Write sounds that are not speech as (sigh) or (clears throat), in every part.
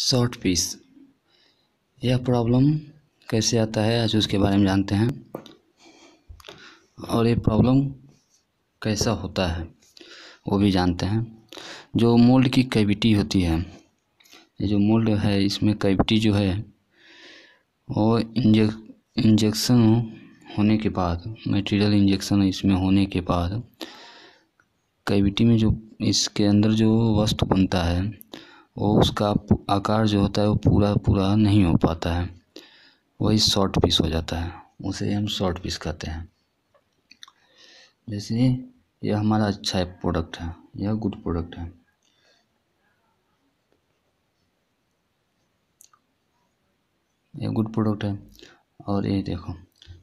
Short piece. यह problem कैसे आता है आज उसके बारे में जानते हैं। और ये प्रॉब्लम कैसा होता है, वो भी जानते हैं। जो मोल्ड की कैविटी होती है, ये जो मोल्ड है, इसमें कैविटी जो है, वो इंजेक, इंजेक्शन होने के बाद, मटेरियल इंजेक्शन इसमें होने के बाद, कैविटी में जो इसके अंदर जो वस्तु बनता है वो उसका आकार जो होता है वो पूरा पूरा नहीं हो पाता है। वही शॉर्ट पीस हो जाता है। उसे हम शॉर्ट पीस कहते हैं। जैसे यह हमारा अच्छा प्रोडक्ट है। यह गुड प्रोडक्ट है। यह गुड प्रोडक्ट है। और ये देखो,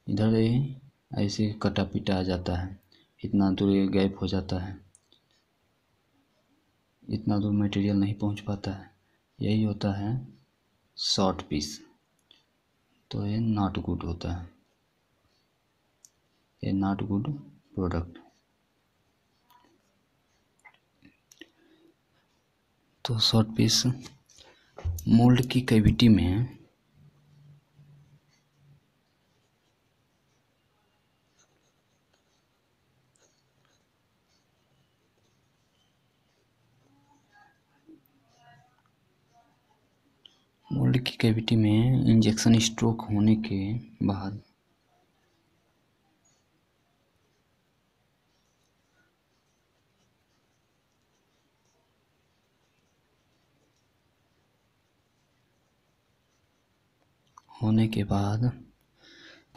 इधर ये ऐसे कटा पिटा आ जाता है। इतना दूर ये गैप हो जाता है। इतना दूर मटेरियल नहीं पहुँच पाता है। यही होता है शॉर्ट पीस तो ये नॉट गुड होता है। ये नॉट गुड प्रोडक्ट तो शॉर्ट पीस मोल्ड की कैविटी में मोल्ड की कैविटी में इंजेक्शन स्ट्रोक होने के बाद होने के बाद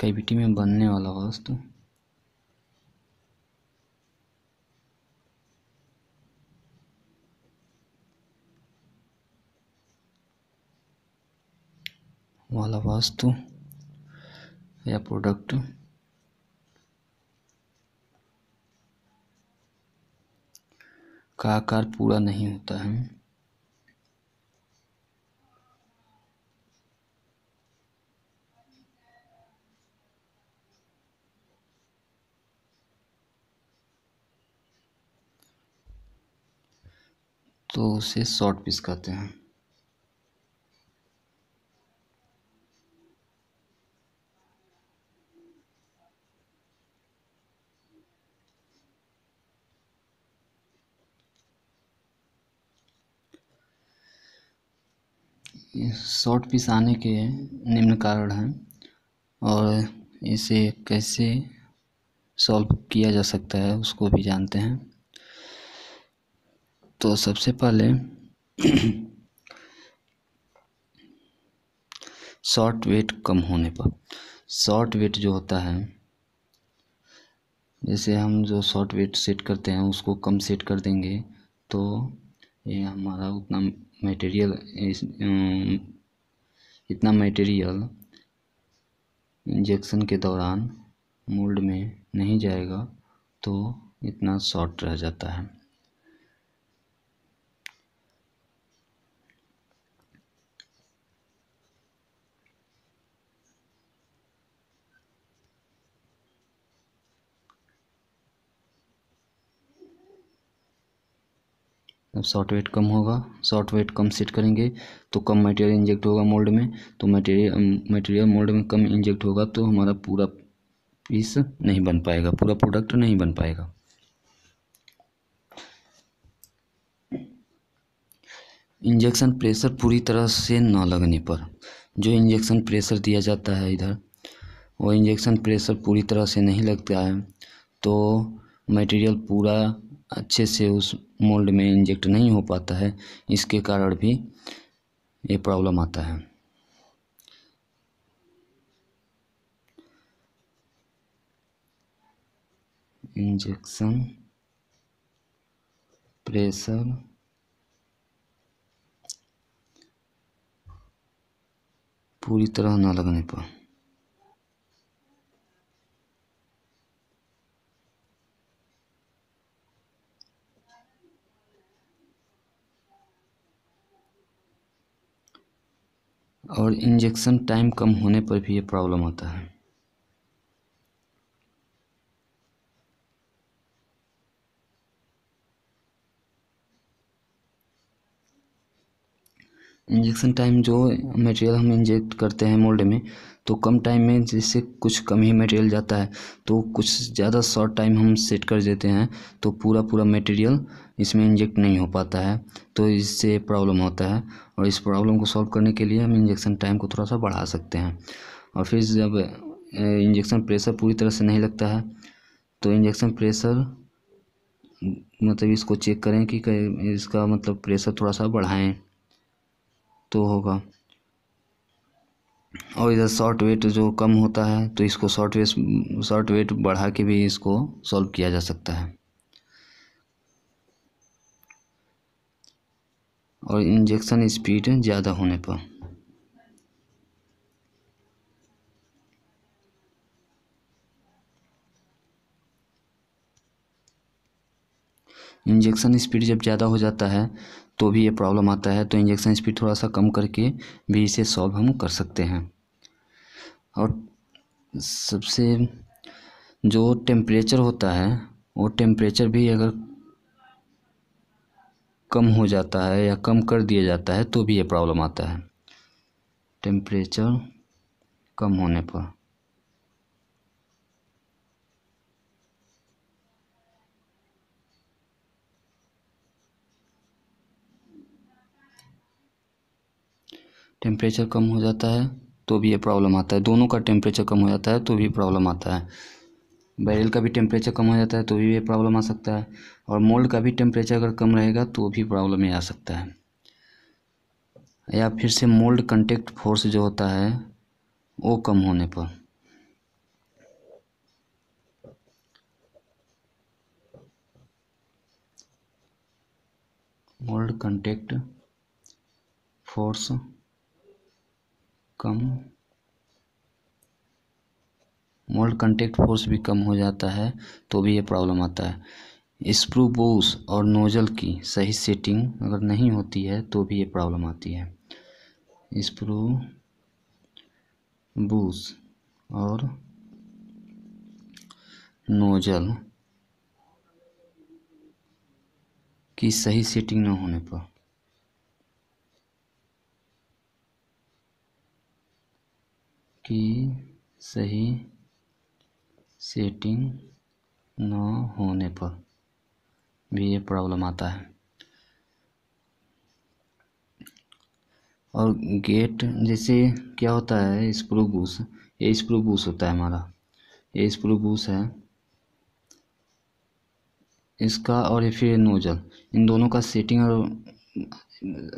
कैविटी में बनने वाला वस्तु वाला वास्तु या प्रोडक्ट का आकार पूरा नहीं होता है। तो उसे शॉर्ट पीस कहते हैं। शॉर्ट पीस आने के निम्न कारण हैं और इसे कैसे सॉल्व किया जा सकता है उसको भी जानते हैं। तो सबसे पहले (clears throat) शॉर्ट वेट कम होने पर, शॉर्ट वेट जो होता है, जैसे हम जो शॉर्ट वेट सेट करते हैं उसको कम सेट कर देंगे तो ये हमारा उतना मटेरियल इतना मटेरियल इंजेक्शन के दौरान मोल्ड में नहीं जाएगा तो इतना शॉर्ट रह जाता है। जब शॉर्ट वेट कम होगा। शॉर्ट वेट कम सेट करेंगे तो कम मटेरियल इंजेक्ट होगा मोल्ड में। तो मटेरियल मटेरियल मोल्ड में कम इंजेक्ट होगा तो हमारा पूरा पीस नहीं बन पाएगा, पूरा प्रोडक्ट नहीं बन पाएगा। इंजेक्शन प्रेशर पूरी तरह से न लगने पर, जो इंजेक्शन प्रेशर दिया जाता है इधर, वो इंजेक्शन प्रेशर पूरी तरह से नहीं लगता है तो मटेरियल पूरा अच्छे से उस मोल्ड में इंजेक्ट नहीं हो पाता है, इसके कारण भी ये प्रॉब्लम आता है। इंजेक्शन प्रेशर पूरी तरह न लगने पर। और इंजेक्शन टाइम कम होने पर भी ये प्रॉब्लम आता है। इंजेक्शन टाइम जो मटेरियल हम इंजेक्ट करते हैं मोल्ड में तो कम टाइम में जिससे कुछ कम ही मटेरियल जाता है तो कुछ ज़्यादा शॉर्ट टाइम हम सेट कर देते हैं तो पूरा पूरा मटेरियल इसमें इंजेक्ट नहीं हो पाता है तो इससे प्रॉब्लम होता है और इस प्रॉब्लम को सॉल्व करने के लिए हम इंजेक्शन टाइम को थोड़ा सा बढ़ा सकते हैं। और फिर जब इंजेक्शन प्रेशर पूरी तरह से नहीं लगता है तो इंजेक्शन प्रेशर मतलब इसको चेक करें कि इसका मतलब प्रेशर थोड़ा सा बढ़ाएँ। तो होगा। और इधर शॉर्ट वेट जो कम होता है तो इसको शॉर्ट वेट शॉर्ट वेट बढ़ा के भी इसको सॉल्व किया जा सकता है। और इंजेक्शन स्पीड ज़्यादा होने पर। इंजेक्शन स्पीड जब ज़्यादा हो जाता है तो भी ये प्रॉब्लम आता है तो इंजेक्शन स्पीड थोड़ा सा कम करके भी इसे सॉल्व हम कर सकते हैं। और सबसे जो टेम्परेचर होता है, वो टेम्परेचर भी अगर कम हो जाता है या कम कर दिया जाता है तो भी ये प्रॉब्लम आता है। टेम्परेचर कम होने पर। टेम्परेचर कम हो जाता है तो भी ये प्रॉब्लम आता है। दोनों का टेम्परेचर कम हो जाता है तो भी प्रॉब्लम आता है। बैरल का भी टेम्परेचर कम हो जाता है तो भी ये प्रॉब्लम आ सकता है। और मोल्ड का भी टेम्परेचर अगर कम रहेगा तो भी प्रॉब्लम ये आ सकता है। या फिर से मोल्ड कंटेक्ट फोर्स जो होता है, वो कम होने पर। मोल्ड कंटेक्ट फोर्स कम। मोल्ड कंटेक्ट फोर्स भी कम हो जाता है तो भी ये प्रॉब्लम आता है। स्प्रू बूस और नोजल की सही सेटिंग अगर नहीं होती है तो भी ये प्रॉब्लम आती है। स्प्रू बूस और नोजल की सही सेटिंग न होने पर। की सही सेटिंग न होने पर भी ये प्रॉब्लम आता है। और गेट जैसे क्या होता है स्प्रू बूस ये स्प्रू बूस होता है हमारा। ये स्प्रू बूस है। इसका और ये फिर नोजल इन दोनों का सेटिंग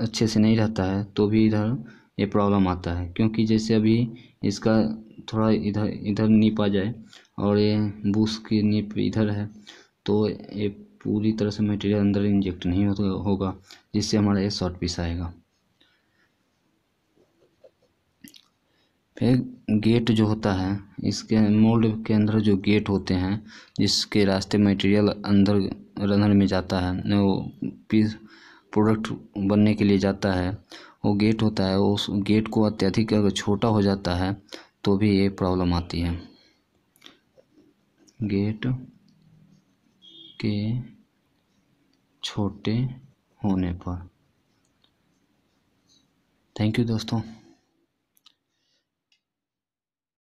अच्छे से नहीं रहता है तो भी इधर ये प्रॉब्लम आता है। क्योंकि जैसे अभी इसका थोड़ा इधर इधर नीप आ जाए और ये बूस की नीप इधर है तो ये पूरी तरह से मटेरियल अंदर इंजेक्ट नहीं होगा, जिससे हमारा ये शॉर्ट पीस आएगा। फिर गेट जो होता है, इसके मोल्ड के अंदर जो गेट होते हैं, जिसके रास्ते मटेरियल अंदर रनर में जाता है, वो पीस प्रोडक्ट बनने के लिए जाता है वो गेट होता है, उस गेट को अत्यधिक अगर छोटा हो जाता है तो भी ये प्रॉब्लम आती है। गेट के छोटे होने पर। थैंक यू दोस्तों।